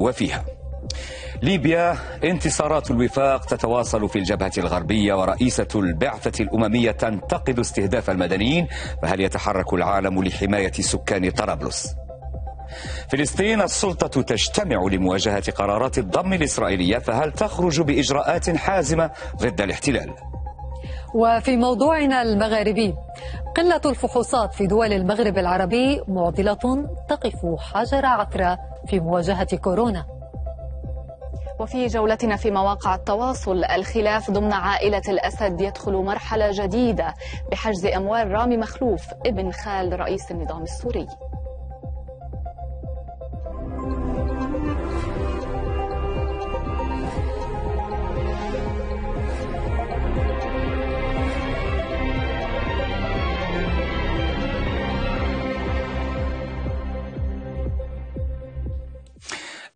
وفيها ليبيا انتصارات الوفاق تتواصل في الجبهة الغربية ورئيسة البعثة الأممية تنتقد استهداف المدنيين فهل يتحرك العالم لحماية سكان طرابلس؟ فلسطين السلطة تجتمع لمواجهة قرارات الضم الإسرائيلية فهل تخرج بإجراءات حازمة ضد الاحتلال؟ وفي موضوعنا المغاربي قلة الفحوصات في دول المغرب العربي معضلة تقف حجر عثرة في مواجهة كورونا. وفي جولتنا في مواقع التواصل الخلاف ضمن عائلة الأسد يدخل مرحلة جديدة بحجز أموال رامي مخلوف ابن خال رئيس النظام السوري.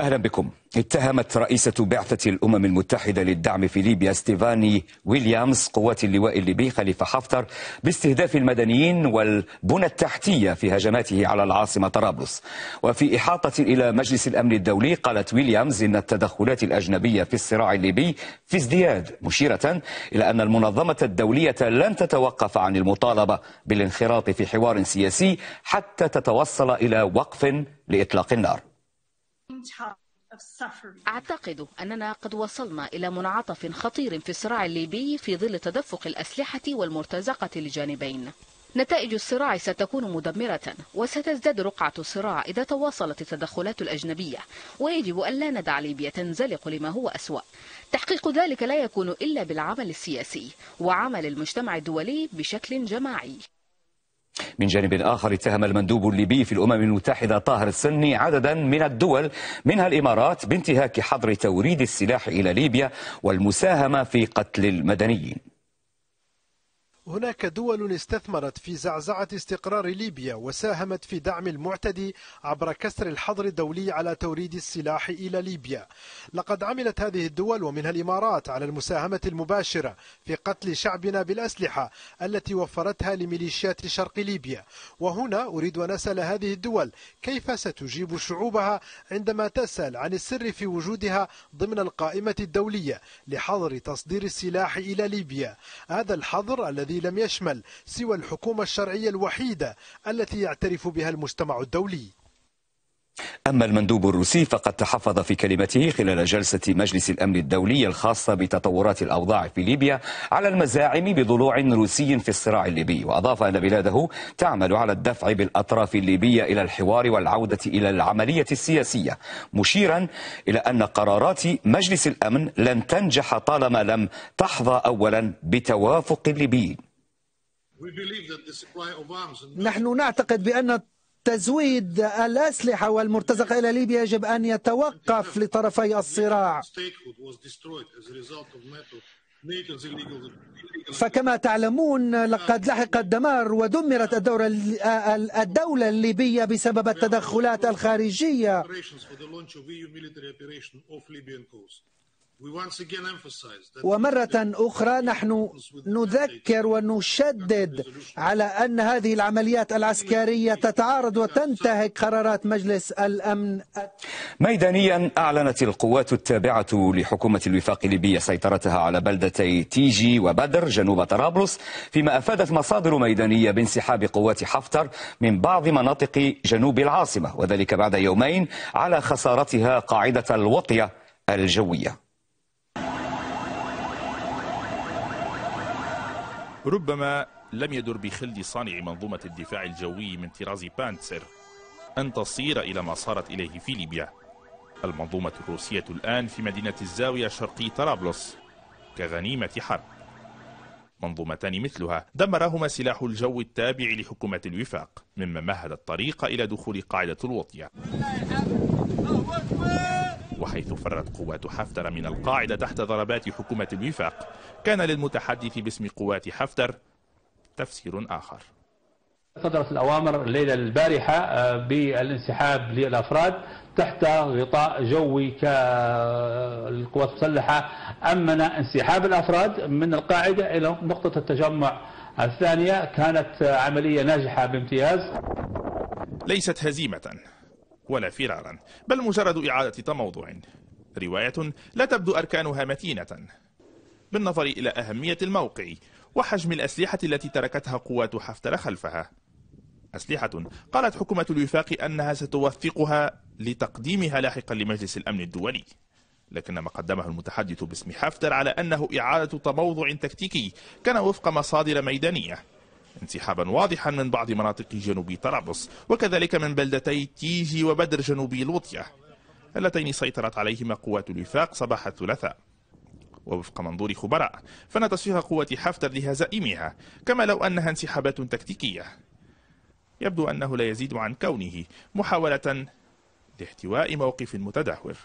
أهلا بكم. اتهمت رئيسة بعثة الأمم المتحدة للدعم في ليبيا ستيفاني ويليامز قوات اللواء الليبي خليفة حفتر باستهداف المدنيين والبنى التحتية في هجماته على العاصمة طرابلس. وفي إحاطة إلى مجلس الأمن الدولي قالت ويليامز إن التدخلات الأجنبية في الصراع الليبي في ازدياد مشيرة إلى أن المنظمة الدولية لن تتوقف عن المطالبة بالانخراط في حوار سياسي حتى تتوصل إلى وقف لإطلاق النار. أعتقد أننا قد وصلنا إلى منعطف خطير في الصراع الليبي في ظل تدفق الأسلحة والمرتزقة للجانبين نتائج الصراع ستكون مدمرة وستزداد رقعة الصراع إذا تواصلت التدخلات الأجنبية. ويجب أن لا ندع ليبيا تنزلق لما هو أسوأ. تحقيق ذلك لا يكون إلا بالعمل السياسي وعمل المجتمع الدولي بشكل جماعي. من جانب آخر اتهم المندوب الليبي في الأمم المتحدة طاهر السني عددا من الدول منها الإمارات بانتهاك حظر توريد السلاح إلى ليبيا والمساهمة في قتل المدنيين. هناك دول استثمرت في زعزعة استقرار ليبيا وساهمت في دعم المعتدي عبر كسر الحظر الدولي على توريد السلاح إلى ليبيا. لقد عملت هذه الدول ومنها الإمارات على المساهمة المباشرة في قتل شعبنا بالأسلحة التي وفرتها لميليشيات شرق ليبيا. وهنا أريد أن أسأل هذه الدول كيف ستجيب شعوبها عندما تسأل عن السر في وجودها ضمن القائمة الدولية لحظر تصدير السلاح إلى ليبيا. هذا الحظر الذي الذي لم يشمل سوى الحكومة الشرعية الوحيدة التي يعترف بها المجتمع الدولي. أما المندوب الروسي فقد تحفظ في كلمته خلال جلسة مجلس الأمن الدولي الخاصة بتطورات الأوضاع في ليبيا على المزاعم بضلوع روسي في الصراع الليبي وأضاف أن بلاده تعمل على الدفع بالأطراف الليبية إلى الحوار والعودة إلى العملية السياسية مشيرا إلى أن قرارات مجلس الأمن لن تنجح طالما لم تحظى أولا بتوافق الليبيين. نحن نعتقد بأن تزويد الأسلحة والمرتزقة إلى ليبيا يجب أن يتوقف لطرفي الصراع. فكما تعلمون لقد لحق الدمار ودمرت الدولة الدولة الليبية بسبب التدخلات الخارجية. ومرة أخرى نحن نذكر ونشدد على أن هذه العمليات العسكرية تتعارض وتنتهك قرارات مجلس الأمن. ميدانيا أعلنت القوات التابعة لحكومة الوفاق الليبية سيطرتها على بلدتي تيجي وبدر جنوب طرابلس فيما أفادت مصادر ميدانية بانسحاب قوات حفتر من بعض مناطق جنوب العاصمة وذلك بعد يومين على خسارتها قاعدة الوطية الجوية. ربما لم يدر بخلد صانع منظومة الدفاع الجوي من طراز بانتسر أن تصير إلى ما صارت إليه في ليبيا. المنظومة الروسية الآن في مدينة الزاوية شرقي طرابلس كغنيمة حرب. منظومتان مثلها دمرهما سلاح الجو التابع لحكومة الوفاق مما مهد الطريق إلى دخول قاعدة الوطية. وحيث فرت قوات حفتر من القاعدة تحت ضربات حكومة الوفاق. كان للمتحدث باسم قوات حفتر تفسير آخر. صدرت الأوامر الليلة البارحة آه، بالانسحاب للأفراد تحت غطاء جوي كالقوات المسلحة. أمن انسحاب الأفراد من القاعدة إلى نقطة التجمع الثانية. كانت عملية ناجحة بامتياز. ليست هزيمة. ولا فرارا بل مجرد إعادة تموضع. رواية لا تبدو أركانها متينة. بالنظر إلى أهمية الموقع وحجم الأسلحة التي تركتها قوات حفتر خلفها. أسلحة قالت حكومة الوفاق أنها ستوثقها لتقديمها لاحقا لمجلس الأمن الدولي لكن ما قدمه المتحدث باسم حفتر على أنه إعادة تموضع تكتيكي كان وفق مصادر ميدانية. انسحابا واضحا من بعض مناطق جنوب طرابلس وكذلك من بلدتي تيجي وبدر جنوب لوطيا. اللتين سيطرت عليهما قوات الوفاق صباح الثلاثاء. ووفق منظور خبراء فان تصفيق قوة حفتر لهزائمها كما لو أنها انسحابات تكتيكية. يبدو أنه لا يزيد عن كونه محاولة لاحتواء موقف متدهور.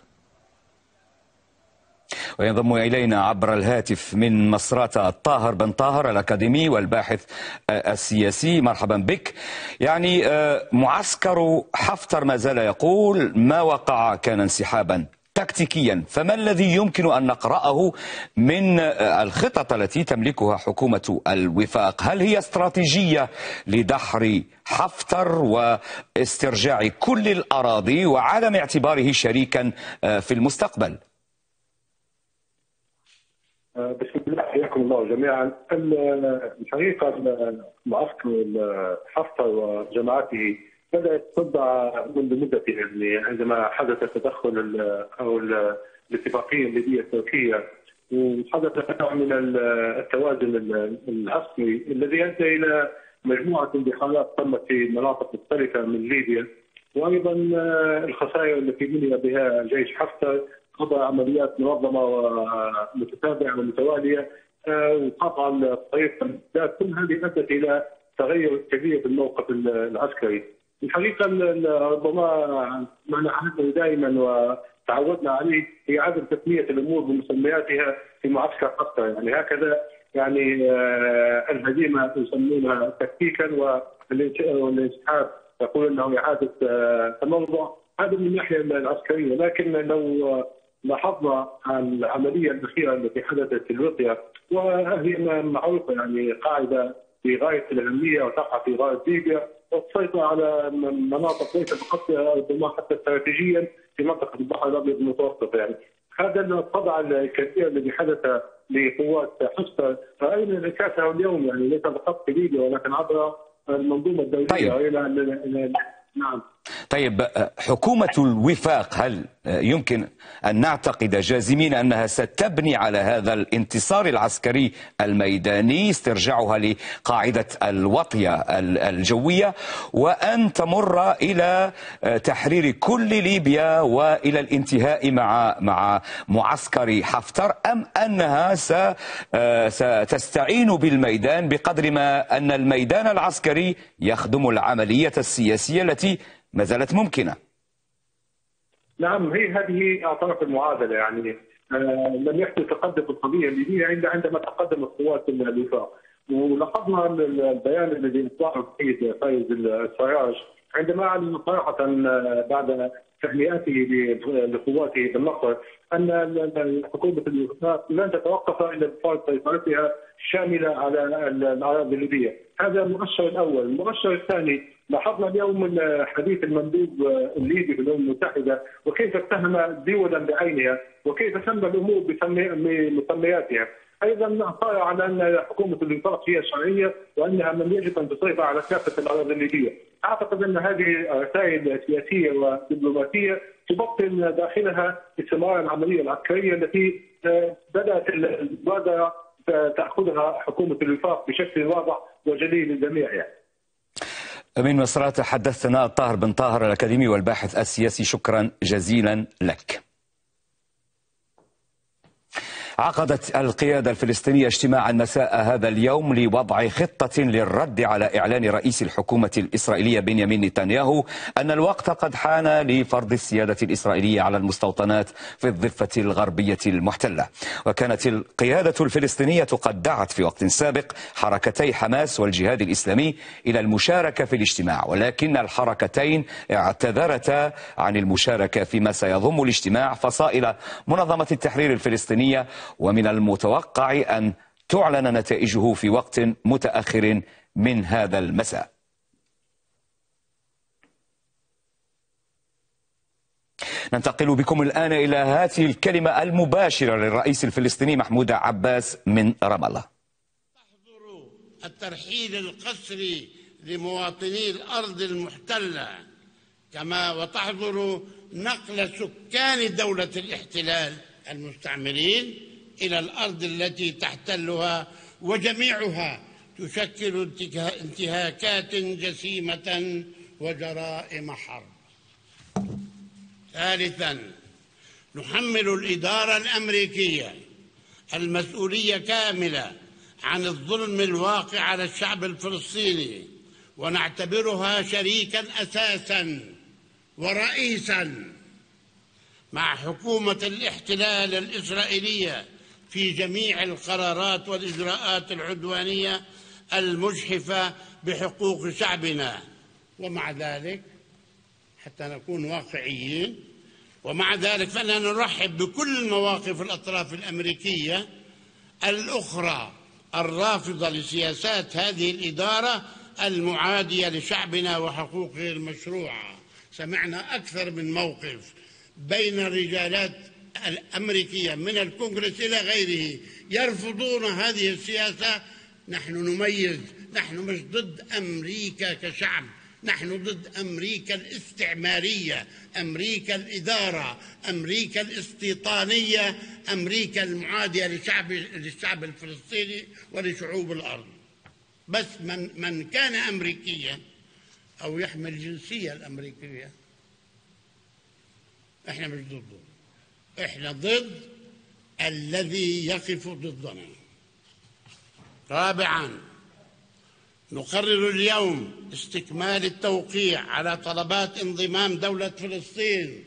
وينضم إلينا عبر الهاتف من مصراتة الطاهر بن طاهر الأكاديمي والباحث السياسي. مرحبا بك. يعني معسكر حفتر ما زال يقول ما وقع كان انسحابا تكتيكيا فما الذي يمكن أن نقرأه من الخطط التي تملكها حكومة الوفاق؟ هل هي استراتيجية لدحر حفتر واسترجاع كل الأراضي وعدم اعتباره شريكا في المستقبل؟ بسم الله حياكم الله جميعا. الحقيقة معسكر حفتر وجماعته بدأت تضع منذ مدة يعني عندما حدث تدخل أو الاتفاقية الليبية التركية وحدث نوع من التوازن العسكري الذي أدى إلى مجموعة انتحارات تمت في مناطق مختلفة من ليبيا وأيضا الخسائر التي بني بها جيش حفتر قضى عمليات منظمة ومتتابعة ومتوالية وقطع الطريق كل هذه أدت إلى تغير كبير في الموقف العسكري. الحقيقة ربما ما نعهده دائما وتعودنا عليه هي عدم تسمية الأمور بمسمياتها في معسكر حفتر يعني هكذا يعني الهزيمة يسمونها تكتيكا والإنسحاب يقول إنه إعادة تموضع هذا من الناحية العسكرية. لكن لو لاحظنا العملية الأخيرة التي حدثت في الوقيه وهي معروفة يعني قاعدة في غاية الأهمية وتقع في غاية ليبيا وتسيطر على مناطق ليس فقط ربما حتى استراتيجيا في منطقة البحر الأبيض المتوسط يعني هذا الطبع الكثير الذي حدث لقوات حفتر رأينا انعكاسه اليوم يعني ليس فقط في ليبيا ولكن عبر المنظومة الدولية طيب. إلى نعم طيب حكومة الوفاق هل يمكن أن نعتقد جازمين أنها ستبني على هذا الانتصار العسكري الميداني استرجاعها لقاعدة الوطية الجوية وأن تمر إلى تحرير كل ليبيا وإلى الانتهاء مع مع معسكر حفتر أم أنها ستستعين بالميدان بقدر ما أن الميدان العسكري يخدم العملية السياسية التي ما زالت ممكنة. نعم هي هذه أعترف المعادلة يعني آه لم يحدث تقدم القضية الليبيه عند عندما تقدمت قوات الوفاق. ولاحظنا البيان الذي اطلقه السيد فايز السراج عندما أعلن صراحة بعد تهنئته لقواته بالنصر أن حكومة الوفاق لن تتوقف الا بفرض سيطرتها الشاملة على الأراضي الليبية، هذا المؤشر الأول، المؤشر الثاني لاحظنا اليوم حديث المندوب الليبي في الأمم المتحدة وكيف اتهم دولا بعينها وكيف سمى الأمور بمسمياتها أيضا صار على أن حكومة الوفاق هي شرعيه وأنها من يجب أن تسيطر على كافة الأراضي الليبية. أعتقد أن هذه رسائل سياسيه ودبلوماسيه تبطن داخلها استمرار العملية العسكرية التي بدأت المبادره تأخذها حكومة الوفاق بشكل واضح وجلي للجميع يعني. من مصر تحدثنا طاهر بن طاهر الأكاديمي والباحث السياسي شكرا جزيلا لك. عقدت القيادة الفلسطينية اجتماعا مساء هذا اليوم لوضع خطة للرد على إعلان رئيس الحكومة الإسرائيلية بنيامين نتنياهو أن الوقت قد حان لفرض السيادة الإسرائيلية على المستوطنات في الضفة الغربية المحتلة. وكانت القيادة الفلسطينية قد دعت في وقت سابق حركتي حماس والجهاد الإسلامي إلى المشاركة في الاجتماع ولكن الحركتين اعتذرتا عن المشاركة فيما سيضم الاجتماع فصائل منظمة التحرير الفلسطينية ومن المتوقع أن تعلن نتائجه في وقت متأخر من هذا المساء. ننتقل بكم الآن إلى هذه الكلمة المباشرة للرئيس الفلسطيني محمود عباس من رام الله الترحيل القسري لمواطني الأرض المحتلة كما وتحظر نقل سكان دولة الاحتلال المستعمرين إلى الأرض التي تحتلها وجميعها تشكل انتهاكات جسيمة وجرائم حرب. ثالثا نحمل الإدارة الأمريكية المسؤولية كاملة عن الظلم الواقع على الشعب الفلسطيني ونعتبرها شريكا أساسا ورئيسا مع حكومة الاحتلال الإسرائيلية في جميع القرارات والإجراءات العدوانية المجحفة بحقوق شعبنا. ومع ذلك حتى نكون واقعيين ومع ذلك فإننا نرحب بكل مواقف الأطراف الأمريكية الأخرى الرافضة لسياسات هذه الإدارة المعادية لشعبنا وحقوقه المشروعة. سمعنا أكثر من موقف بين الرجالات الأمريكية من الكونغرس إلى غيره يرفضون هذه السياسة. نحن نميز نحن مش ضد أمريكا كشعب نحن ضد أمريكا الاستعمارية أمريكا الإدارة أمريكا الاستيطانية أمريكا المعادية لشعب للشعب الفلسطيني ولشعوب الأرض. بس من من كان أمريكيا أو يحمل الجنسية الأمريكية إحنا مش ضده. إحنا ضد الذي يقف ضدنا رابعا نقرر اليوم استكمال التوقيع على طلبات انضمام دولة فلسطين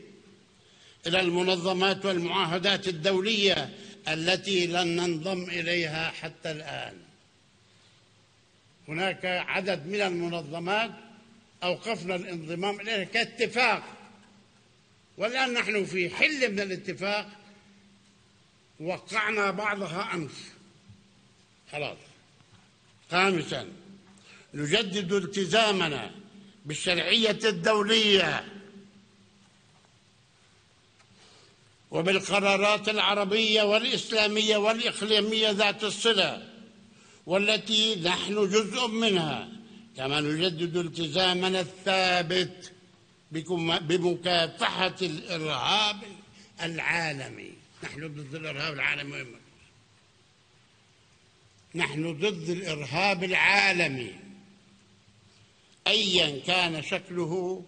إلى المنظمات والمعاهدات الدولية التي لن ننضم إليها حتى الآن. هناك عدد من المنظمات أوقفنا الانضمام إليها كاتفاق والآن نحن في حل من الاتفاق وقعنا بعضها أمس. خلاص. خامسا نجدد التزامنا بالشرعية الدولية وبالقرارات العربية والإسلامية والإقليمية ذات الصلة والتي نحن جزء منها كما نجدد التزامنا الثابت بمكافحة الإرهاب العالمي. نحن ضد الإرهاب العالمي نحن ضد الإرهاب العالمي. أيا كان شكله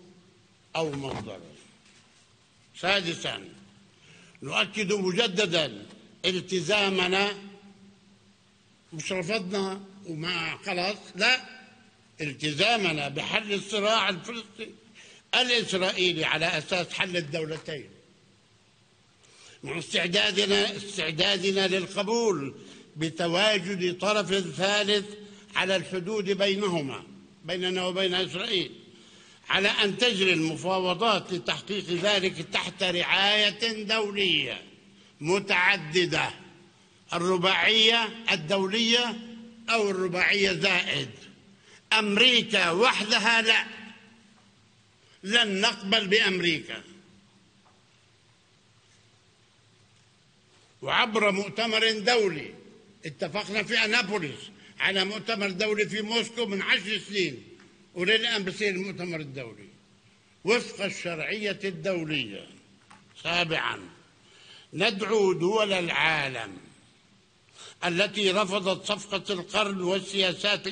أو مصدره. سادسا نؤكد مجددا التزامنا مش رفضنا وما خلاص لا التزامنا بحل الصراع الفلسطيني. الإسرائيلي على أساس حل الدولتين. مع استعدادنا استعدادنا للقبول بتواجد طرف ثالث على الحدود بينهما بيننا وبين إسرائيل على أن تجري المفاوضات لتحقيق ذلك تحت رعاية دولية متعددة الرباعية الدولية أو الرباعية زائد. أمريكا وحدها لا. لن نقبل بأمريكا. وعبر مؤتمر دولي اتفقنا في أنابوليس على مؤتمر دولي في موسكو من عشر سنين وللآن بصير المؤتمر الدولي وفق الشرعية الدولية سابعا ندعو دول العالم التي رفضت صفقة القرن والسياسات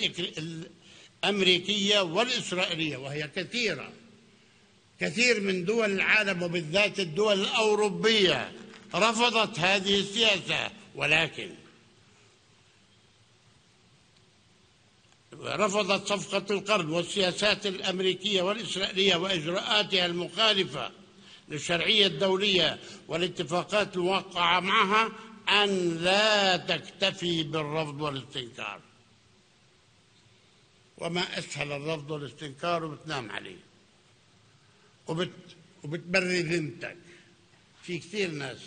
الأمريكية والإسرائيلية وهي كثيرة. كثير من دول العالم وبالذات الدول الأوروبية رفضت هذه السياسة ولكن رفضت صفقة القرن والسياسات الأمريكية والإسرائيلية وإجراءاتها المخالفة للشرعية الدولية والاتفاقات الموقعة معها أن لا تكتفي بالرفض والاستنكار. وما أسهل الرفض والاستنكار وبتنام عليه. وبت وبتبري ذمتك في كثير ناس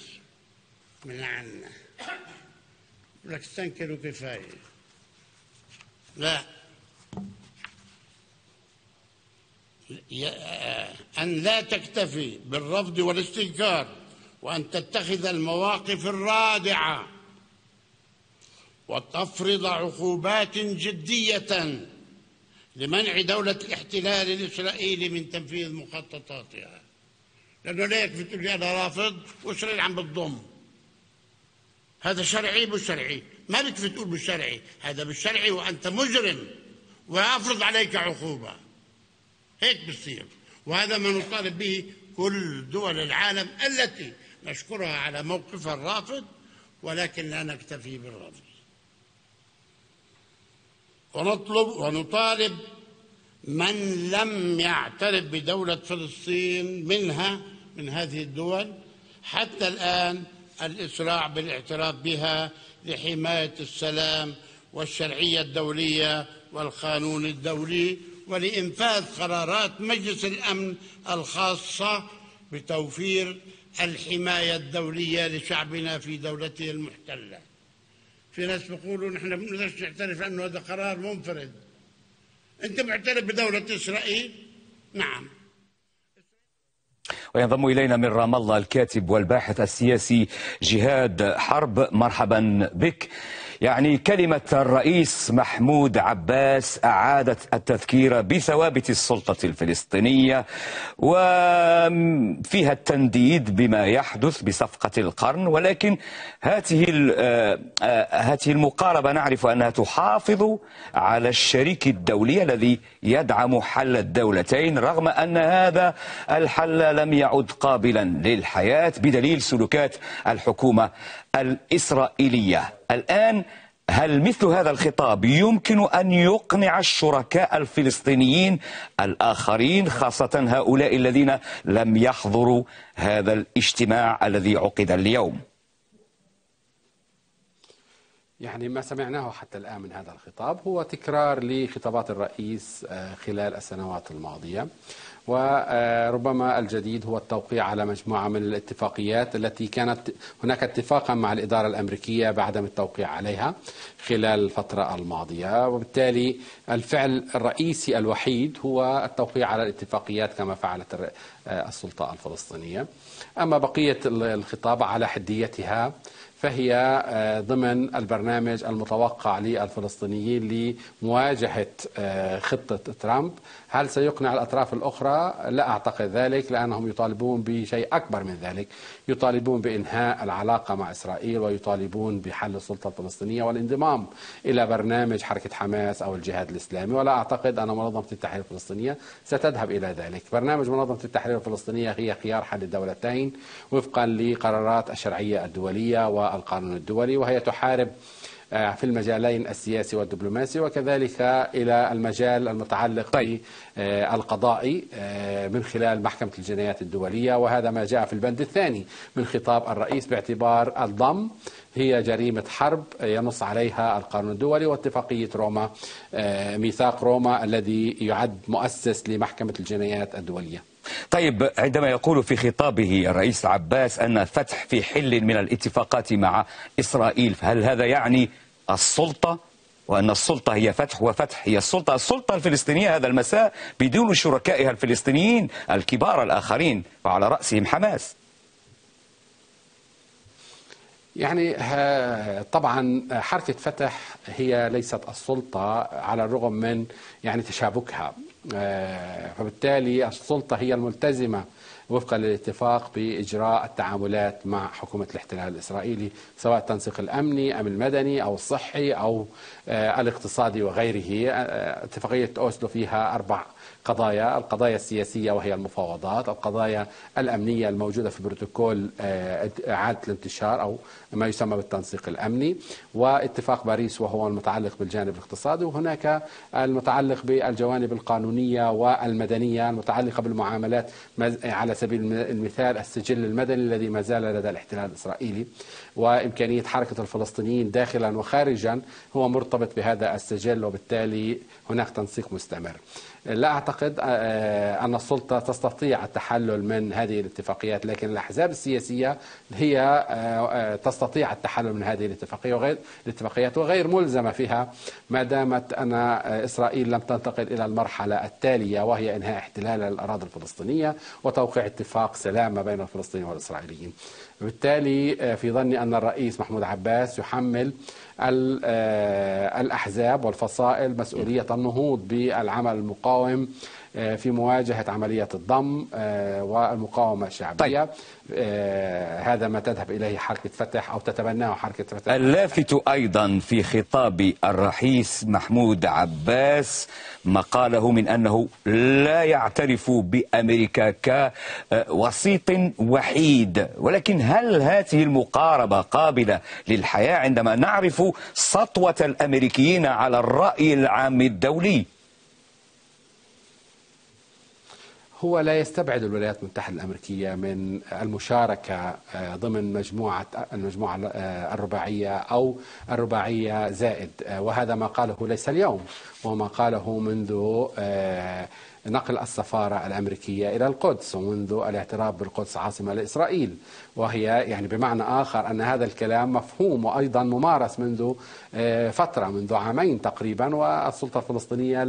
من عنا. لك استنكروا كفاية. لا أن لا تكتفي بالرفض والاستنكار وأن تتخذ المواقف الرادعة وتفرض عقوبات جدية لمنع دولة الاحتلال الإسرائيلي من تنفيذ مخططاتها. لأنه لا يكفي تقول لي أنا رافض وإسرائيل عم بتضم. هذا شرعي مش شرعي ما بكفي تقول بالشرعي. هذا بالشرعي وأنت مجرم. ويفرض عليك عقوبة. هيك بصير وهذا ما نطالب به كل دول العالم التي نشكرها على موقفها الرافض ولكن لا نكتفي بالرفض. ونطلب ونطالب من لم يعترف بدولة فلسطين منها من هذه الدول حتى الآن الإسراع بالاعتراف بها لحماية السلام والشرعية الدولية والقانون الدولي ولإنفاذ قرارات مجلس الأمن الخاصة بتوفير الحماية الدولية لشعبنا في دولته المحتلة. في ناس بيقولوا نحن ما بنقدرش نعترف أنه هذا قرار منفرد. أنت معترف بدولة إسرائيل؟ نعم. وينضم إلينا من رام الله الكاتب والباحث السياسي جهاد حرب مرحبا بك. يعني كلمة الرئيس محمود عباس أعادت التذكير بثوابت السلطة الفلسطينية وفيها التنديد بما يحدث بصفقة القرن ولكن هذه آه، آه، هذه المقاربة نعرف أنها تحافظ على الشريك الدولي الذي يدعم حل الدولتين رغم أن هذا الحل لم يعد قابلا للحياة بدليل سلوكات الحكومة الإسرائيلية. الآن هل مثل هذا الخطاب يمكن أن يقنع الشركاء الفلسطينيين الآخرين خاصة هؤلاء الذين لم يحضروا هذا الاجتماع الذي عقد اليوم؟ يعني ما سمعناه حتى الآن من هذا الخطاب هو تكرار لخطابات الرئيس آه، خلال السنوات الماضية. وربما الجديد هو التوقيع على مجموعة من الاتفاقيات التي كانت هناك اتفاقا مع الإدارة الأمريكية بعدم التوقيع عليها خلال الفترة الماضية. وبالتالي الفعل الرئيسي الوحيد هو التوقيع على الاتفاقيات كما فعلت السلطة الفلسطينية. أما بقية الخطاب على حديتها فهي آه، ضمن البرنامج المتوقع للفلسطينيين لمواجهة آه، خطة ترامب هل سيقنع الأطراف الأخرى؟ لا أعتقد ذلك لأنهم يطالبون بشيء أكبر من ذلك. يطالبون بإنهاء العلاقة مع إسرائيل ويطالبون بحل السلطة الفلسطينية والانضمام إلى برنامج حركة حماس أو الجهاد الإسلامي. ولا أعتقد أن منظمة التحرير الفلسطينية ستذهب إلى ذلك. برنامج منظمة التحرير الفلسطينية هي خيار حل الدولتين وفقا لقرارات الشرعية الدولية والقانون الدولي وهي تحارب في المجالين السياسي والدبلوماسي وكذلك إلى المجال المتعلق طيب. بالقضائي آه، من خلال محكمة الجنايات الدولية وهذا ما جاء في البند الثاني من خطاب الرئيس باعتبار الضم هي جريمة حرب ينص عليها القانون الدولي واتفاقية روما آه، ميثاق روما الذي يعد مؤسس لمحكمة الجنايات الدولية طيب عندما يقول في خطابه الرئيس عباس أن فتح في حل من الاتفاقات مع إسرائيل فهل هذا يعني السلطة؟ وأن السلطة هي فتح وفتح هي السلطة السلطة الفلسطينية هذا المساء بدون شركائها الفلسطينيين الكبار الآخرين وعلى رأسهم حماس. يعني طبعا حركة فتح هي ليست السلطة على الرغم من يعني تشابكها. فبالتالي السلطة هي الملتزمة وفقا للاتفاق بإجراء التعاملات مع حكومة الاحتلال الإسرائيلي سواء التنسيق الأمني أم المدني أو الصحي أو آه، الاقتصادي وغيره. آه، اتفاقية أوسلو فيها أربع قضايا القضايا السياسية وهي المفاوضات القضايا الأمنية الموجودة في بروتوكول آه، إعادة الانتشار أو ما يسمى بالتنسيق الأمني واتفاق باريس وهو المتعلق بالجانب الاقتصادي وهناك المتعلق بالجوانب القانونية والمدنية المتعلقة بالمعاملات على سبيل المثال السجل المدني الذي ما زال لدى الاحتلال الإسرائيلي. وإمكانية حركة الفلسطينيين داخلا وخارجا هو مرتبط بهذا السجل وبالتالي هناك تنسيق مستمر. لا أعتقد آه، أن السلطة تستطيع التحلل من هذه الاتفاقيات لكن الأحزاب السياسية هي آه، آه، تستطيع التحلل من هذه الاتفاقية وغير الاتفاقيات وغير ملزمة فيها ما دامت أن إسرائيل لم تنتقل إلى المرحلة التالية وهي إنهاء احتلال الأراضي الفلسطينية وتوقيع اتفاق سلام بين الفلسطينيين والإسرائيليين. بالتالي في ظني أن الرئيس محمود عباس يحمل الأحزاب والفصائل مسؤولية النهوض بالعمل المقاوم آه، في مواجهة عملية الضم آه، والمقاومة الشعبية. طيب. آه، هذا ما تذهب إليه حركة فتح أو تتبناه حركة فتح. اللافت أيضا في خطاب الرئيس محمود عباس ما قاله من أنه لا يعترف بأمريكا كوسيط وحيد. ولكن هل هذه المقاربة قابلة للحياة؟ عندما نعرف سطوة الأمريكيين على الرأي العام الدولي. هو لا يستبعد الولايات المتحدة الأمريكية من المشاركة آه، ضمن مجموعة المجموعة آه، الرباعية أو الرباعية زائد. آه، وهذا ما قاله ليس اليوم وما قاله منذ نقل السفارة الأمريكية إلى القدس ومنذ الاعتراف بالقدس عاصمة لإسرائيل. وهي يعني بمعنى آخر أن هذا الكلام مفهوم وأيضا ممارس منذ آه، فترة منذ عامين تقريبا والسلطة الفلسطينية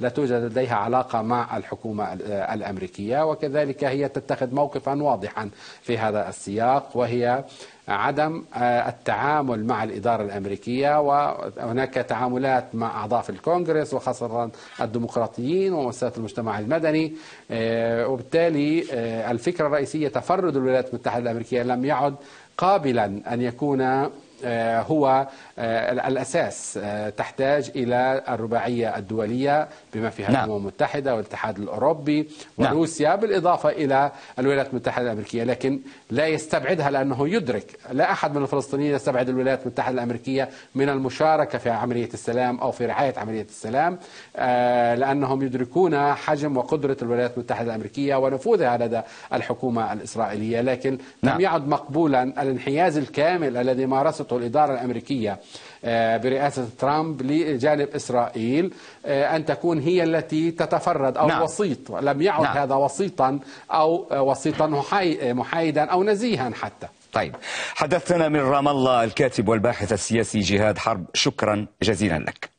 لا توجد لديها علاقة مع الحكومة الأمريكية وكذلك هي تتخذ موقفا واضحا في هذا السياق وهي عدم آه، التعامل مع الإدارة الأمريكية وهناك تعاملات مع أعضاء في الكونغرس وخاصة الديمقراطيين ومؤسسات المجتمع المدني آه، وبالتالي الفكرة الرئيسية تفرد الولايات المتحدة الأمريكية لم يعد قابلا أن يكون هو آه، الأساس آه، تحتاج إلى الرباعية الدولية بما فيها نعم. الأمم المتحدة والاتحاد الأوروبي نعم. وروسيا نعم. بالإضافة إلى الولايات المتحدة الأمريكية لكن لا يستبعدها لأنه يدرك لا أحد من الفلسطينيين يستبعد الولايات المتحدة الأمريكية من المشاركة في عملية السلام أو في رعاية عملية السلام لأنهم يدركون حجم وقدرة الولايات المتحدة الأمريكية ونفوذها لدى الحكومة الإسرائيلية لكن نعم. لم يعد مقبولا الانحياز الكامل الذي مارسته خطته الإدارة الأمريكية آه، برئاسة ترامب لجانب إسرائيل آه، أن تكون هي التي تتفرد أو نعم. وسيط لم يعد نعم. هذا وسيطا أو وسيطا محايدا أو نزيها حتى طيب حدثنا من رام الله الكاتب والباحث السياسي جهاد حرب شكرا جزيلا لك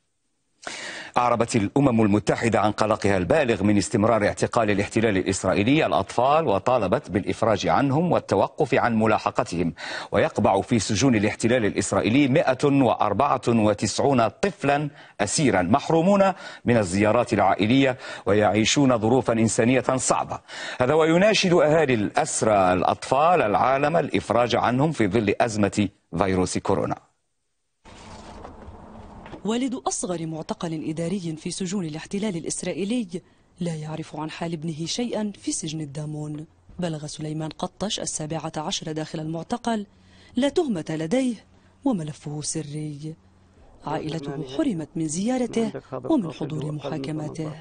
أعربت الأمم المتحدة عن قلقها البالغ من استمرار اعتقال الاحتلال الإسرائيلي الأطفال وطالبت بالإفراج عنهم والتوقف عن ملاحقتهم ويقبع في سجون الاحتلال الإسرائيلي 194 طفلا أسيرا محرومون من الزيارات العائلية ويعيشون ظروفا إنسانية صعبة. هذا ويناشد أهالي الأسرى الأطفال العالم الإفراج عنهم في ظل أزمة فيروس كورونا. والد أصغر معتقل إداري في سجون الاحتلال الإسرائيلي لا يعرف عن حال ابنه شيئا في سجن الدامون. بلغ سليمان قطش السابعة عشر داخل المعتقل لا تهمة لديه وملفه سري. عائلته حرمت من زيارته ومن حضور محاكماته.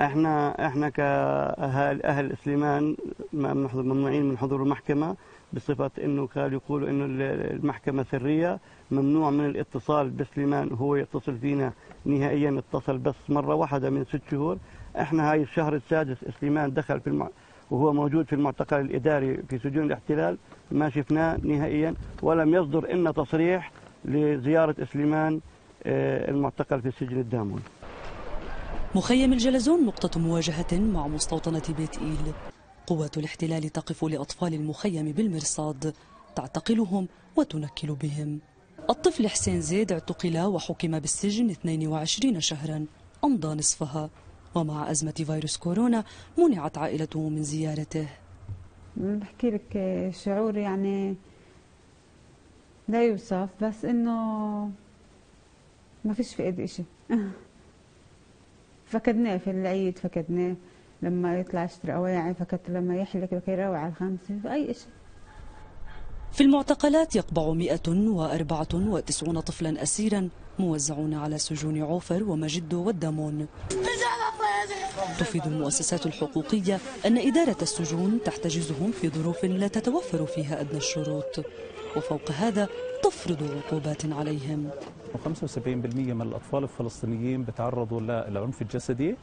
إحنا إحنا كاهل أهل سليمان ممنوعين من حضور المحكمة بصفة إنه كانوا يقولوا إنه المحكمة سرية. ممنوع من الاتصال بسليمان هو يتصل فينا نهائيا اتصل بس مرة واحدة من ست شهور. إحنا هاي الشهر السادس سليمان دخل في الم... وهو موجود في المعتقل الإداري في سجون الاحتلال. ما شفناه نهائيا ولم يصدر لنا تصريح لزيارة سليمان آه، المعتقل في سجن الدامون. مخيم الجلزون نقطة مواجهة مع مستوطنة بيت إيل. قوات الاحتلال تقف لأطفال المخيم بالمرصاد تعتقلهم وتنكل بهم. الطفل حسين زيد اعتقل وحكم بالسجن 22 شهرا أمضى نصفها. ومع أزمة فيروس كورونا منعت عائلته من زيارته. بحكي لك شعور يعني لا يوصف بس إنه ما فيش في إيدي إشي. فقدناه في العيد فقدناه لما يطلع يشتري أواعي فكت لما يحلك بكي يروع على الخمسة أي إشي. في المعتقلات يقبع 194 طفلا أسيرا موزعون على سجون عوفر ومجد والدامون تفيد المؤسسات الحقوقية أن إدارة السجون تحتجزهم في ظروف لا تتوفر فيها أدنى الشروط وفوق هذا تفرض عقوبات عليهم. 75% من الأطفال الفلسطينيين بتعرضوا للعنف الجسدي.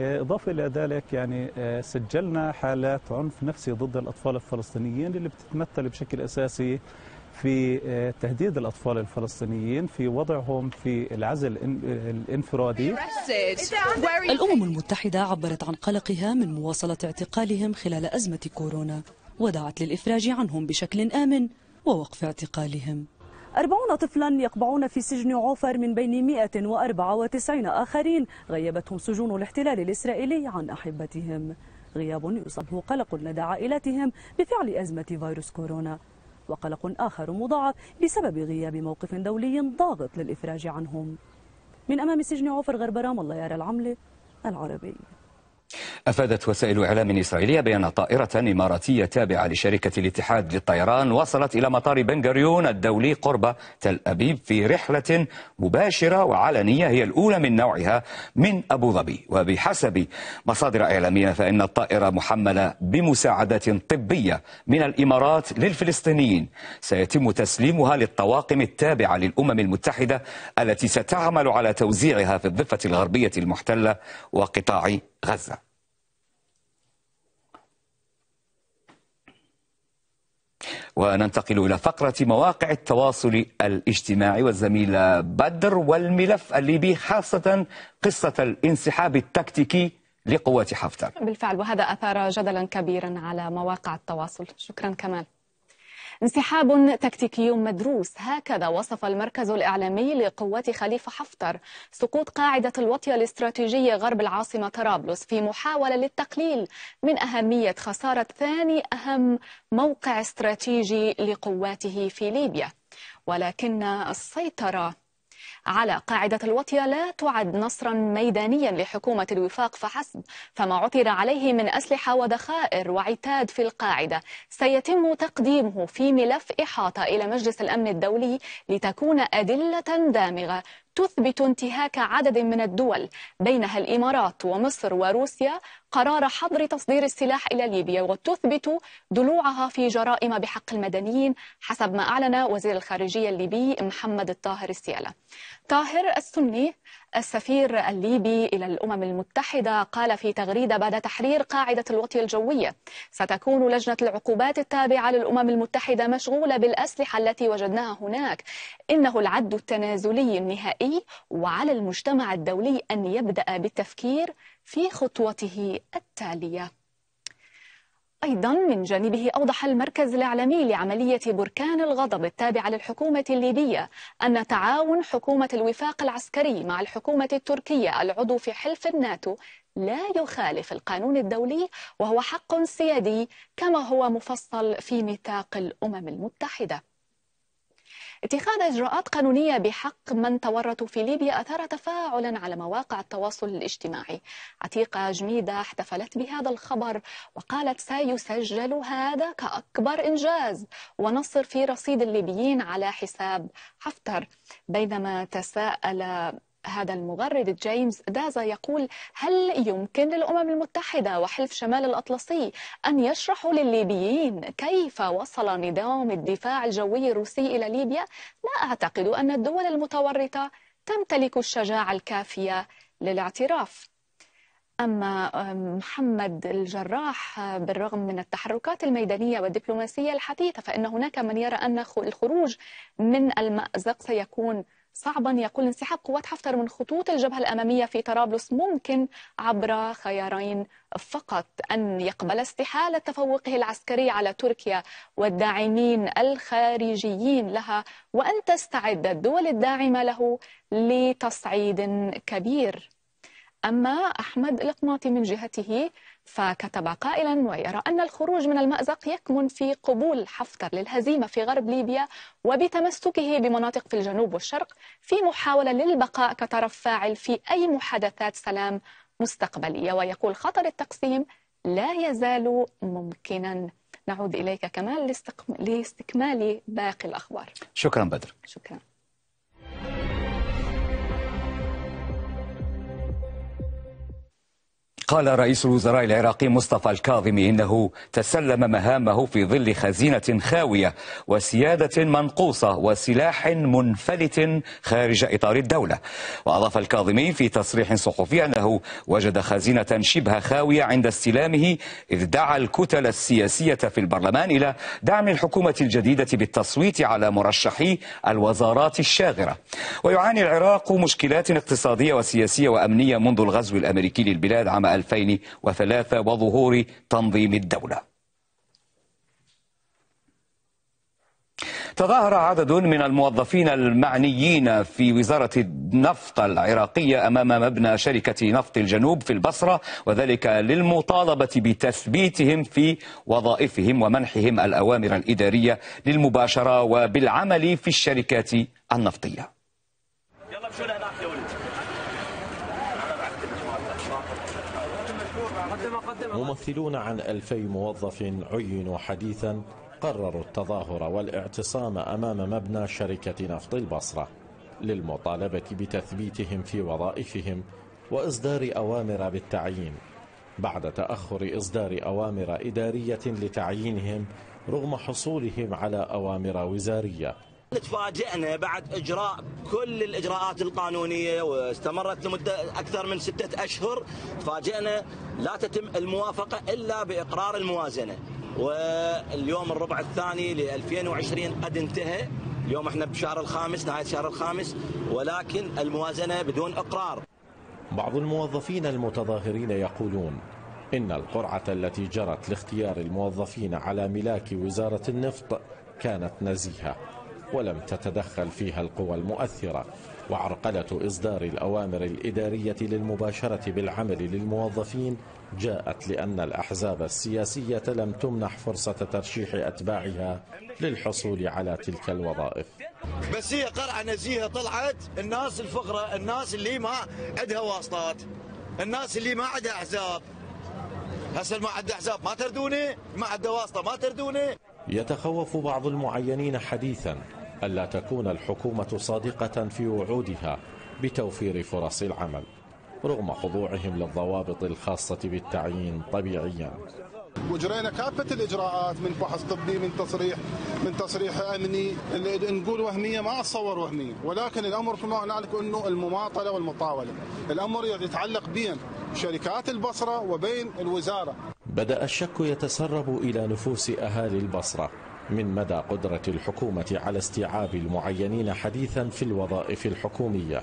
إضافة إلى ذلك يعني آه، سجلنا حالات عنف نفسي ضد الأطفال الفلسطينيين اللي بتتمثل بشكل أساسي في آه، تهديد الأطفال الفلسطينيين في وضعهم في العزل الإن- الإنفرادي. الأمم المتحدة عبرت عن قلقها من مواصلة اعتقالهم خلال أزمة كورونا ودعت للإفراج عنهم بشكل آمن ووقف اعتقالهم. أربعون طفلا يقبعون في سجن عوفر من بين 194 آخرين غيبتهم سجون الاحتلال الإسرائيلي عن أحبتهم. غياب يصابه قلق لدى عائلاتهم بفعل أزمة فيروس كورونا. وقلق آخر مضاعف بسبب غياب موقف دولي ضاغط للإفراج عنهم. من أمام سجن عوفر غرب رام الله يرى العملة العربي. أفادت وسائل إعلام إسرائيلية بأن طائرة إماراتية تابعة لشركة الاتحاد للطيران وصلت إلى مطار بن غوريون الدولي قرب تل أبيب في رحلة مباشرة وعلنية هي الأولى من نوعها من أبو ظبي. وبحسب مصادر إعلامية فإن الطائرة محملة بمساعدات طبية من الإمارات للفلسطينيين. سيتم تسليمها للطواقم التابعة للأمم المتحدة التي ستعمل على توزيعها في الضفة الغربية المحتلة وقطاع غزة. وننتقل إلى فقرة مواقع التواصل الاجتماعي والزميلة بدر والملف الليبي خاصة قصة الانسحاب التكتيكي لقوات حفتر. بالفعل وهذا أثار جدلا كبيرا على مواقع التواصل. شكرا كمال. انسحاب تكتيكي مدروس. هكذا وصف المركز الإعلامي لقوات خليفة حفتر سقوط قاعدة الوطية الاستراتيجية غرب العاصمة طرابلس في محاولة للتقليل من أهمية خسارة ثاني أهم موقع استراتيجي لقواته في ليبيا. ولكن السيطرة على قاعدة الوطية لا تعد نصرا ميدانيا لحكومة الوفاق فحسب فما عثر عليه من أسلحة وذخائر وعتاد في القاعدة. سيتم تقديمه في ملف إحاطة إلى مجلس الأمن الدولي لتكون أدلة دامغة. تثبت انتهاك عدد من الدول بينها الإمارات ومصر وروسيا قرار حظر تصدير السلاح إلى ليبيا وتثبت ضلوعها في جرائم بحق المدنيين حسب ما أعلن وزير الخارجية الليبي محمد الطاهر السيالة. طاهر السني السفير الليبي إلى الأمم المتحدة قال في تغريدة بعد تحرير قاعدة الوطية الجوية ستكون لجنة العقوبات التابعة للأمم المتحدة مشغولة بالأسلحة التي وجدناها هناك. إنه العد التنازلي النهائي وعلى المجتمع الدولي أن يبدأ بالتفكير في خطوته التالية. أيضا من جانبه أوضح المركز الإعلامي لعملية بركان الغضب التابعة للحكومة الليبية أن تعاون حكومة الوفاق العسكري مع الحكومة التركية العضو في حلف الناتو لا يخالف القانون الدولي وهو حق سيادي كما هو مفصل في ميثاق الأمم المتحدة. اتخاذ إجراءات قانونية بحق من تورطوا في ليبيا أثار تفاعلا على مواقع التواصل الاجتماعي. عتيقة جميدة احتفلت بهذا الخبر وقالت سيسجل هذا كأكبر إنجاز ونصر في رصيد الليبيين على حساب حفتر بينما تساءل هذا المغرد جيمس دازا يقول هل يمكن للأمم المتحدة وحلف شمال الأطلسي أن يشرحوا للليبيين كيف وصل نظام الدفاع الجوي الروسي إلى ليبيا؟ لا أعتقد أن الدول المتورطة تمتلك الشجاعة الكافية للاعتراف أما محمد الجراح بالرغم من التحركات الميدانية والدبلوماسية الحثيثة فإن هناك من يرى أن الخروج من المأزق سيكون صعبا يقول انسحاب قوات حفتر من خطوط الجبهة الأمامية في طرابلس ممكن عبر خيارين فقط. أن يقبل استحالة تفوقه العسكري على تركيا والداعمين الخارجيين لها وأن تستعد الدول الداعمة له لتصعيد كبير. أما أحمد القماطي من جهته فكتب قائلا ويرى أن الخروج من المأزق يكمن في قبول حفتر للهزيمة في غرب ليبيا وبتمسكه بمناطق في الجنوب والشرق في محاولة للبقاء كطرف فاعل في أي محادثات سلام مستقبلية. ويقول خطر التقسيم لا يزال ممكنا. نعود إليك كمال لاستكمال باقي الأخبار. شكرا بدر. شكرا. قال رئيس الوزراء العراقي مصطفى الكاظمي إنه تسلم مهامه في ظل خزينة خاوية وسيادة منقوصة وسلاح منفلت خارج إطار الدولة. وأضاف الكاظمي في تصريح صحفي أنه وجد خزينة شبه خاوية عند استلامه إذ دعا الكتل السياسية في البرلمان إلى دعم الحكومة الجديدة بالتصويت على مرشحي الوزارات الشاغرة. ويعاني العراق مشكلات اقتصادية وسياسية وأمنية منذ الغزو الأمريكي للبلاد عام 2003 وظهور تنظيم الدولة. تظاهر عدد من الموظفين المعنيين في وزارة النفط العراقية أمام مبنى شركة نفط الجنوب في البصرة وذلك للمطالبة بتثبيتهم في وظائفهم ومنحهم الأوامر الإدارية للمباشرة وبالعمل في الشركات النفطية. ممثلون عن ألفي موظف عينوا حديثا قرروا التظاهر والاعتصام أمام مبنى شركة نفط البصرة للمطالبة بتثبيتهم في وظائفهم وإصدار أوامر بالتعيين. بعد تأخر إصدار أوامر إدارية لتعيينهم رغم حصولهم على أوامر وزارية. تفاجئنا بعد إجراء كل الإجراءات القانونية واستمرت لمدة أكثر من ستة أشهر. تفاجئنا لا تتم الموافقة إلا بإقرار الموازنة. واليوم الربع الثاني ل 2020 قد انتهى. اليوم إحنا بشهر الخامس نهاية الشهر الخامس ولكن الموازنة بدون إقرار. بعض الموظفين المتظاهرين يقولون إن القرعة التي جرت لاختيار الموظفين على ملاك وزارة النفط كانت نزيهة. ولم تتدخل فيها القوى المؤثرة وعرقلة إصدار الأوامر الإدارية للمباشرة بالعمل للموظفين جاءت لأن الأحزاب السياسية لم تمنح فرصة ترشيح أتباعها للحصول على تلك الوظائف. بس هي قرعة نزيهة طلعت الناس الفقراء الناس اللي ما عندها واسطات الناس اللي ما عندها أحزاب. هسه ما عنده أحزاب ما تردونه ما عنده واسطة ما تردونه يتخوف بعض المعينين حديثا ألا تكون الحكومة صادقة في وعودها بتوفير فرص العمل رغم خضوعهم للضوابط الخاصة بالتعيين طبيعيا. وجرينا كافة الإجراءات من فحص طبي من تصريح من تصريح اللي نقول وهمية ما أتصور وهمية. ولكن الأمر كما هنالك إنه المماطلة والمطاولة. الأمر يتعلق بين شركات البصرة وبين الوزارة. بدأ الشك يتسرب إلى نفوس أهالي البصرة من مدى قدرة الحكومة على استيعاب المعينين حديثا في الوظائف الحكومية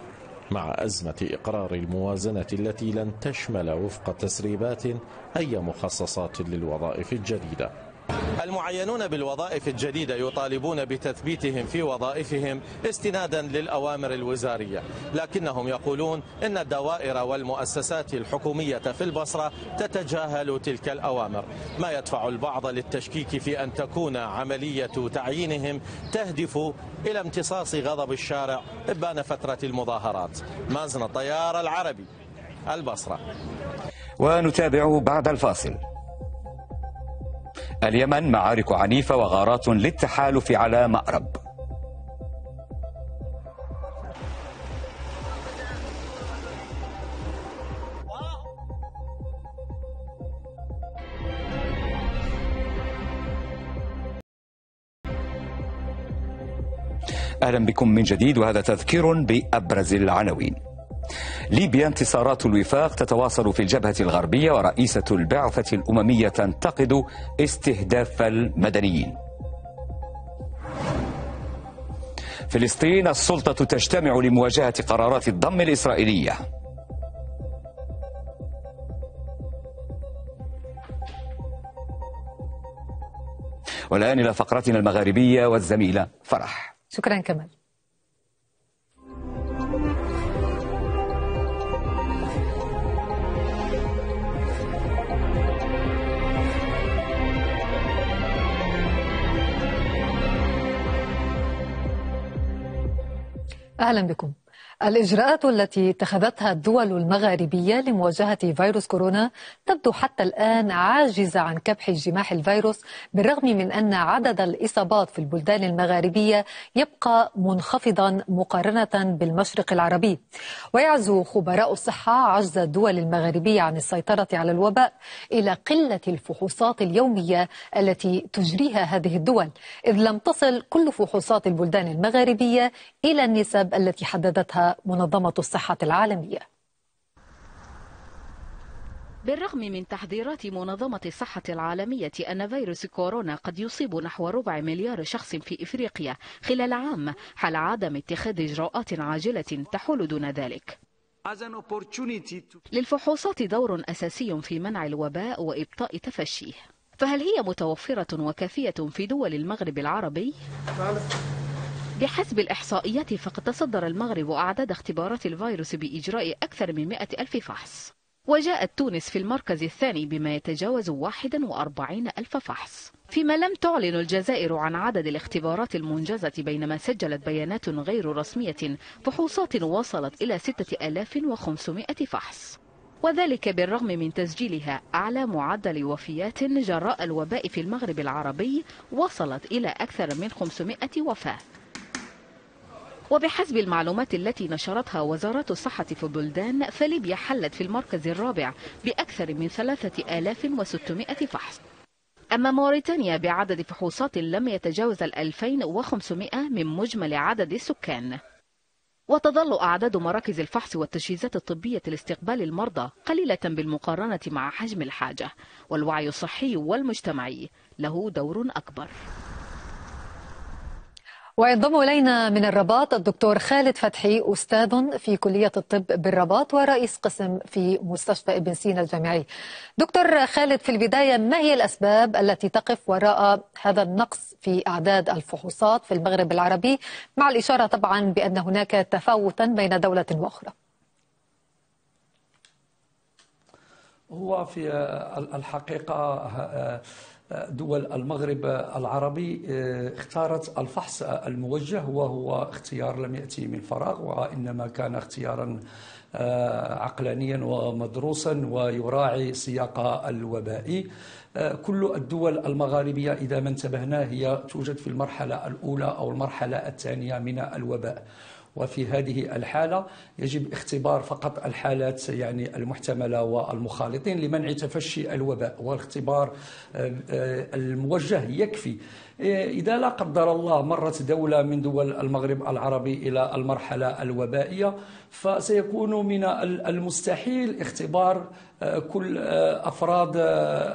مع أزمة إقرار الموازنة التي لن تشمل وفق تسريبات أي مخصصات للوظائف الجديدة. المعينون بالوظائف الجديدة يطالبون بتثبيتهم في وظائفهم استنادا للأوامر الوزارية. لكنهم يقولون إن الدوائر والمؤسسات الحكومية في البصرة تتجاهل تلك الأوامر. ما يدفع البعض للتشكيك في أن تكون عملية تعيينهم تهدف إلى امتصاص غضب الشارع إبان فترة المظاهرات. مازن الطيار العربي البصرة. ونتابع بعد الفاصل. اليمن معارك عنيفة وغارات للتحالف على مأرب. أهلا بكم من جديد وهذا تذكير بأبرز العناوين. ليبيا انتصارات الوفاق تتواصل في الجبهة الغربية ورئيسة البعثة الأممية تنتقد استهداف المدنيين. فلسطين السلطة تجتمع لمواجهة قرارات الضم الإسرائيلية. والآن إلى فقرتنا المغاربية والزميلة فرح. شكرا كمال. أهلا بكم. الإجراءات التي اتخذتها الدول المغاربية لمواجهة فيروس كورونا تبدو حتى الآن عاجزة عن كبح جماح الفيروس بالرغم من أن عدد الإصابات في البلدان المغاربية يبقى منخفضا مقارنة بالمشرق العربي. ويعزو خبراء الصحة عجز الدول المغاربية عن السيطرة على الوباء إلى قلة الفحوصات اليومية التي تجريها هذه الدول إذ لم تصل كل فحوصات البلدان المغاربية إلى النسب التي حددتها منظمة الصحة العالمية. بالرغم من تحذيرات منظمة الصحة العالمية أن فيروس كورونا قد يصيب نحو ربع مليار شخص في إفريقيا خلال عام حال عدم اتخاذ إجراءات عاجلة تحول دون ذلك. للفحوصات دور أساسي في منع الوباء وإبطاء تفشيه. فهل هي متوفرة وكافية في دول المغرب العربي؟ بحسب الإحصائيات فقد تصدر المغرب أعداد اختبارات الفيروس بإجراء أكثر من 100 ألف فحص. وجاءت تونس في المركز الثاني بما يتجاوز 41 ألف فحص. فيما لم تعلن الجزائر عن عدد الاختبارات المنجزة بينما سجلت بيانات غير رسمية فحوصات وصلت إلى 6500 فحص. وذلك بالرغم من تسجيلها أعلى معدل وفيات جراء الوباء في المغرب العربي وصلت إلى أكثر من 500 وفاة. وبحسب المعلومات التي نشرتها وزارة الصحة في البلدان فليبيا حلت في المركز الرابع بأكثر من 3600 فحص. أما موريتانيا بعدد فحوصات لم يتجاوز ال 2500 من مجمل عدد السكان. وتظل أعداد مراكز الفحص والتجهيزات الطبية لاستقبال المرضى قليلة بالمقارنة مع حجم الحاجة. والوعي الصحي والمجتمعي له دور أكبر. وينضم إلينا من الرباط الدكتور خالد فتحي أستاذ في كلية الطب بالرباط ورئيس قسم في مستشفى ابن سينا الجامعي. دكتور خالد في البداية ما هي الأسباب التي تقف وراء هذا النقص في أعداد الفحوصات في المغرب العربي مع الإشارة طبعا بأن هناك تفاوتا بين دولة وأخرى؟ هو في الحقيقة دول المغرب العربي اختارت الفحص الموجه وهو اختيار لم يأتي من فراغ وإنما كان اختيارا عقلانيا ومدروسا ويراعي سياق الوباء كل الدول المغاربية إذا ما انتبهنا هي توجد في المرحلة الأولى أو المرحلة الثانية من الوباء. وفي هذه الحالة يجب اختبار فقط الحالات يعني المحتملة والمخالطين لمنع تفشي الوباء والاختبار الموجه يكفي. إذا لا قدر الله مرت دولة من دول المغرب العربي إلى المرحلة الوبائية فسيكون من المستحيل اختبار كل أفراد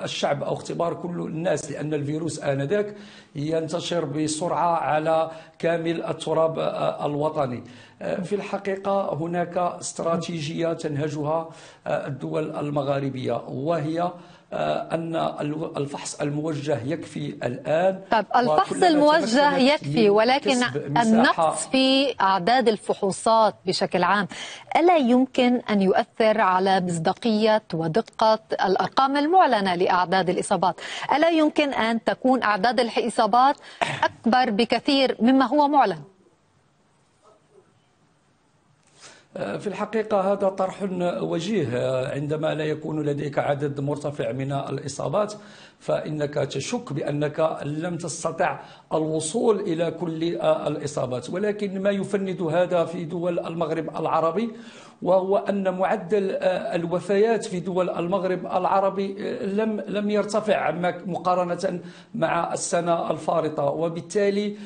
الشعب أو اختبار كل الناس لأن الفيروس آنذاك ينتشر بسرعة على كامل التراب الوطني. في الحقيقة هناك استراتيجية تنهجها الدول المغاربية وهي أن الفحص الموجه يكفي الآن. طيب الفحص الموجه يكفي ولكن النقص في أعداد الفحوصات بشكل عام. ألا يمكن أن يؤثر على مصداقية ودقة الأرقام المعلنة لأعداد الإصابات؟ ألا يمكن أن تكون أعداد الإصابات أكبر بكثير مما هو معلن؟ في الحقيقة هذا طرح وجيه عندما لا يكون لديك عدد مرتفع من الإصابات. فإنك تشك بأنك لم تستطع الوصول إلى كل الإصابات. ولكن ما يفند هذا في دول المغرب العربي وهو أن معدل الوفيات في دول المغرب العربي لم لم يرتفع مقارنة مع السنة الفارطة. وبالتالي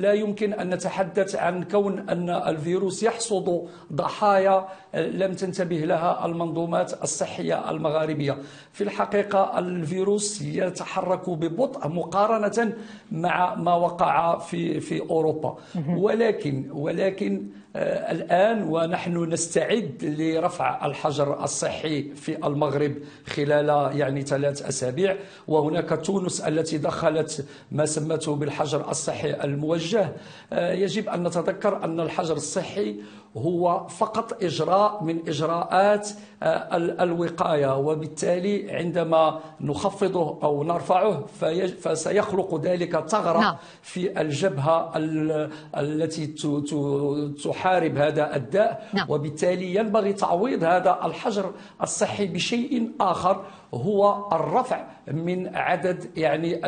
لا يمكن أن نتحدث عن كون أن الفيروس يحصد ضحايا لم تنتبه لها المنظومات الصحية المغاربية. في الحقيقة الفيروس يتحرك ببطء مقارنة مع ما وقع في في أوروبا. ولكن ولكن الآن ونحن نستعد لرفع الحجر الصحي في المغرب خلال يعني ثلاث أسابيع. وهناك تونس التي دخلت ما سمته بالحجر الصحي الموجه. يجب أن نتذكر أن الحجر الصحي هو فقط إجراء من إجراءات آه، الوقاية وبالتالي عندما نخفضه أو نرفعه فسيخلق ذلك ثغرة نعم. في الجبهة التي تحارب هذا الداء نعم. وبالتالي ينبغي تعويض هذا الحجر الصحي بشيء آخر هو الرفع من عدد يعني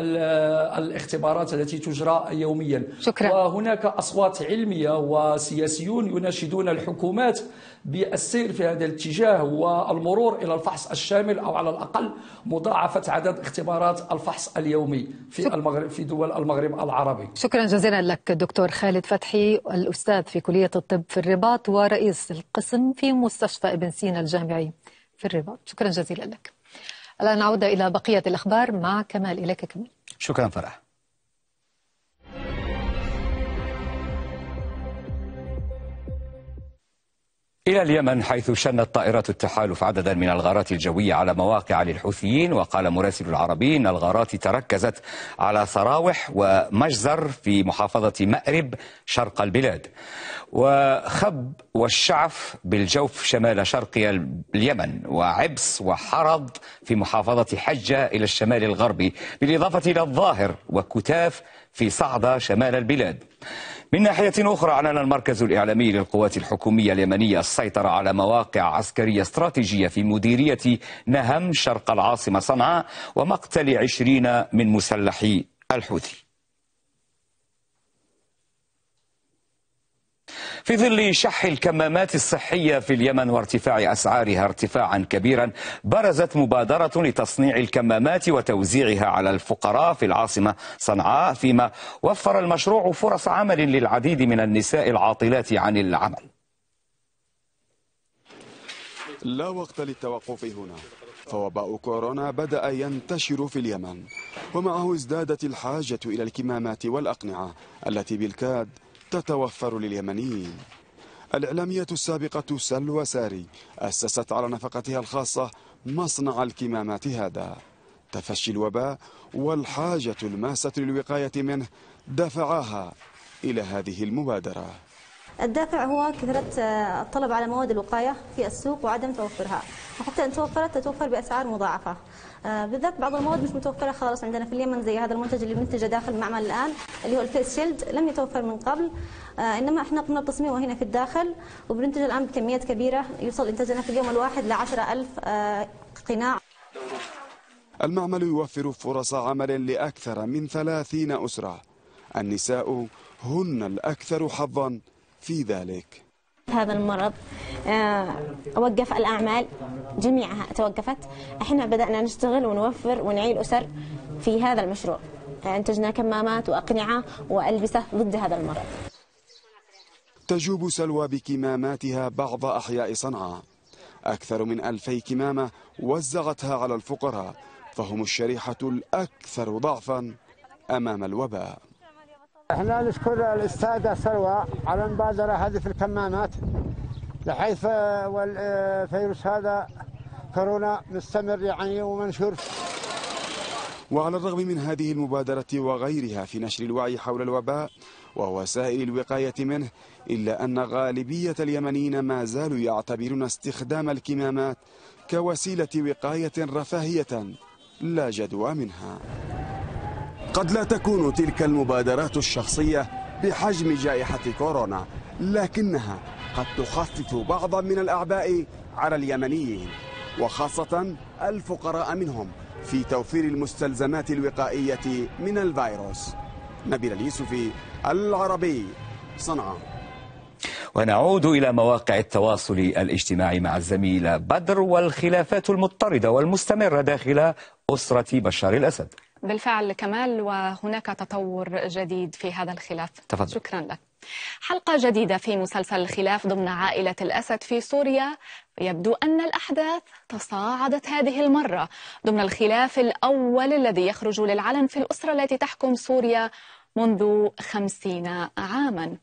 الاختبارات التي تجرى يوميا شكرا. وهناك أصوات علمية وسياسيون يناشدون الحكومات بالسير في هذا الاتجاه والمرور إلى الفحص الشامل أو على الأقل مضاعفة عدد اختبارات الفحص اليومي في. المغرب في دول المغرب العربي شكرا جزيلا لك دكتور خالد فتحي الأستاذ في كلية الطب في الرباط ورئيس القسم في مستشفى ابن سينا الجامعي في الرباط شكرا جزيلا لك الآن نعود إلى بقية الأخبار مع كمال إليك كمال. شكرا فرح. إلى اليمن حيث شنت طائرات التحالف عددا من الغارات الجوية على مواقع للحوثيين وقال مراسل العربي أن الغارات تركزت على صراوح ومجزر في محافظة مأرب شرق البلاد. وخب والشعف بالجوف شمال شرق اليمن وعبس وحرض في محافظة حجة إلى الشمال الغربي بالإضافة إلى الظاهر وكتاف في صعدة شمال البلاد. من ناحية أخرى أعلن المركز الإعلامي للقوات الحكومية اليمنية السيطرة على مواقع عسكرية استراتيجية في مديرية نهم شرق العاصمة صنعاء ومقتل عشرين من مسلحي الحوثي. في ظل شح الكمامات الصحية في اليمن وارتفاع أسعارها ارتفاعا كبيرا برزت مبادرة لتصنيع الكمامات وتوزيعها على الفقراء في العاصمة صنعاء فيما وفر المشروع فرص عمل للعديد من النساء العاطلات عن العمل. لا وقت للتوقف هنا. فوباء كورونا بدأ ينتشر في اليمن ومعه ازدادت الحاجة إلى الكمامات والأقنعة التي بالكاد تتوفر لليمنيين. الإعلامية السابقة سلوى ساري أسست على نفقتها الخاصة مصنع الكمامات هذا. تفشي الوباء والحاجة الماسة للوقاية منه دفعها إلى هذه المبادرة. الدافع هو كثرة الطلب على مواد الوقاية في السوق وعدم توفرها. وحتى إن توفرت تتوفر بأسعار مضاعفة. آه، بالذات بعض المواد مش متوفرة خالص عندنا في اليمن زي هذا المنتج اللي منتجه داخل المعمل الآن اللي هو الفيس شيلد لم يتوفر من قبل. آه، إنما إحنا قمنا بتصميمه هنا في الداخل وبننتج الآن بكميات كبيرة يوصل إنتاجنا في اليوم الواحد ل ألف آه، قناع. المعمل يوفر فرص عمل لأكثر من ثلاثين أسرة. النساء هن الأكثر حظا في ذلك. هذا المرض. آه، وقف الأعمال. جميعها توقفت. إحنا بدأنا نشتغل ونوفر ونعيل أسر في هذا المشروع. أنتجنا كمامات وأقنعة وألبسة ضد هذا المرض. تجوب سلوى بكماماتها بعض أحياء صنعاء. أكثر من ألفي كمامة وزعتها على الفقراء فهم الشريحة الأكثر ضعفا أمام الوباء. إحنا نشكر الأستاذة سلوى على المبادرة هذه في الكمامات بحيث والفيروس هذا كورونا مستمر يعني ومنشور. وعلى الرغم من هذه المبادرة وغيرها في نشر الوعي حول الوباء ووسائل الوقاية منه إلا أن غالبية اليمنيين ما زالوا يعتبرون استخدام الكمامات كوسيلة وقاية رفاهية لا جدوى منها. قد لا تكون تلك المبادرات الشخصية بحجم جائحة كورونا لكنها قد تخفف بعضا من الأعباء على اليمنيين وخاصة الفقراء منهم في توفير المستلزمات الوقائية من الفيروس. نبيل اليوسفي العربي صنعاء ونعود إلى مواقع التواصل الاجتماعي مع الزميلة بدر والخلافات المضطردة والمستمرة داخل أسرة بشار الأسد. بالفعل كمال وهناك تطور جديد في هذا الخلاف. تفضل. شكرا لك. حلقة جديدة في مسلسل الخلاف ضمن عائلة الأسد في سوريا. يبدو أن الأحداث تصاعدت هذه المرة ضمن الخلاف الأول الذي يخرج للعلن في الأسرة التي تحكم سوريا منذ خمسين عاما.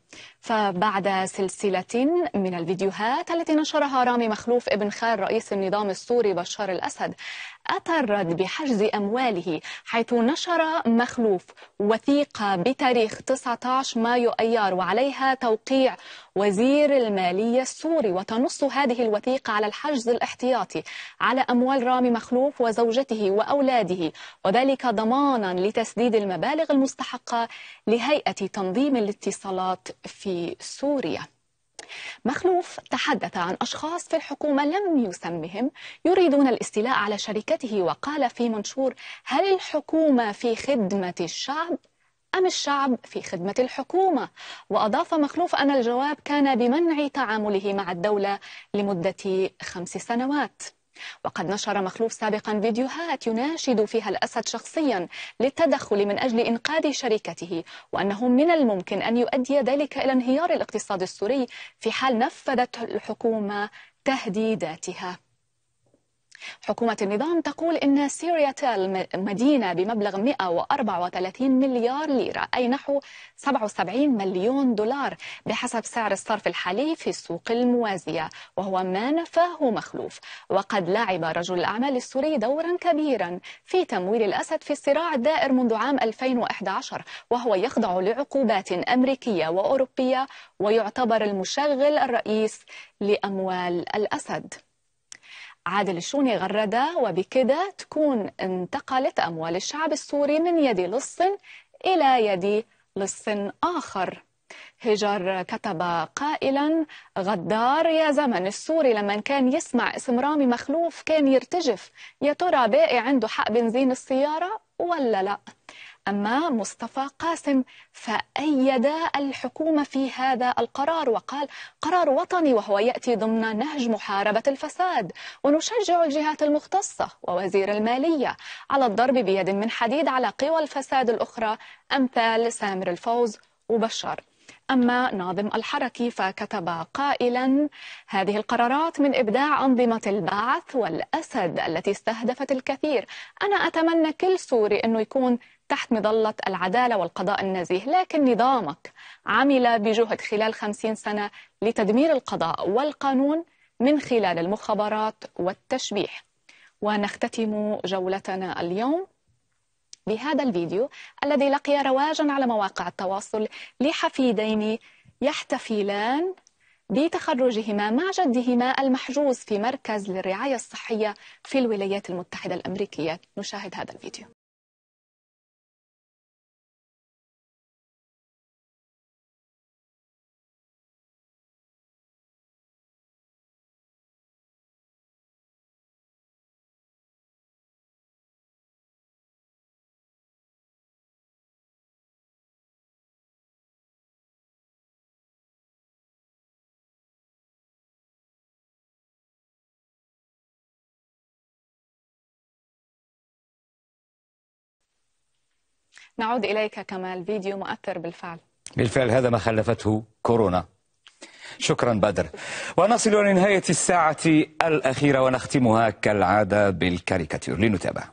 فبعد سلسلة من الفيديوهات التي نشرها رامي مخلوف ابن خال رئيس النظام السوري بشار الأسد أتى الرد بحجز أمواله حيث نشر مخلوف وثيقة بتاريخ 19 مايو أيار وعليها توقيع وزير المالية السوري وتنص هذه الوثيقة على الحجز الاحتياطي على أموال رامي مخلوف وزوجته وأولاده وذلك ضمانا لتسديد المبالغ المستحقة لهيئة تنظيم الاتصالات في سوريا مخلوف تحدث عن أشخاص في الحكومة لم يسمهم يريدون الاستيلاء على شركته وقال في منشور هل الحكومة في خدمة الشعب؟ أم الشعب في خدمة الحكومة؟ وأضاف مخلوف أن الجواب كان بمنع تعامله مع الدولة لمدة خمس سنوات وقد نشر مخلوف سابقا فيديوهات يناشد فيها الأسد شخصيا للتدخل من أجل إنقاذ شركته وأنه من الممكن أن يؤدي ذلك إلى انهيار الاقتصاد السوري في حال نفذت الحكومة تهديداتها. حكومة النظام تقول إن سيريا تيل مدينة بمبلغ 134 مليار ليرة أي نحو 77 مليون دولار بحسب سعر الصرف الحالي في السوق الموازية وهو ما نفاه مخلوف. وقد لعب رجل الأعمال السوري دورا كبيرا في تمويل الأسد في الصراع الدائر منذ عام 2011 وهو يخضع لعقوبات أمريكية وأوروبية ويعتبر المشغل الرئيس لأموال الأسد. عادل الشوني غرد وبكده تكون انتقلت أموال الشعب السوري من يد لص إلى يد لص آخر. هجر كتب قائلا غدار يا زمن السوري لما كان يسمع اسم رامي مخلوف كان يرتجف يا ترى باقي عنده حق بنزين السيارة ولا لا؟ أما مصطفى قاسم فأيد الحكومة في هذا القرار وقال قرار وطني وهو يأتي ضمن نهج محاربة الفساد ونشجع الجهات المختصة ووزير المالية على الضرب بيد من حديد على قوى الفساد الأخرى أمثال سامر الفوز وبشار. أما ناظم الحركي فكتب قائلا هذه القرارات من إبداع أنظمة البعث والأسد التي استهدفت الكثير. أنا أتمنى كل سوري أنه يكون تحت مظلة العدالة والقضاء النزيه لكن نظامك عمل بجهد خلال خمسين سنة لتدمير القضاء والقانون من خلال المخابرات والتشبيح ونختتم جولتنا اليوم بهذا الفيديو الذي لقي رواجا على مواقع التواصل لحفيدين يحتفلان بتخرجهما مع جدهما المحجوز في مركز للرعاية الصحية في الولايات المتحدة الأمريكية. نشاهد هذا الفيديو. نعود إليك كمال فيديو مؤثر بالفعل. بالفعل هذا ما خلفته كورونا. شكرا بدر. ونصل لنهاية الساعة الأخيرة ونختمها كالعادة بالكاريكاتير. لنتابع.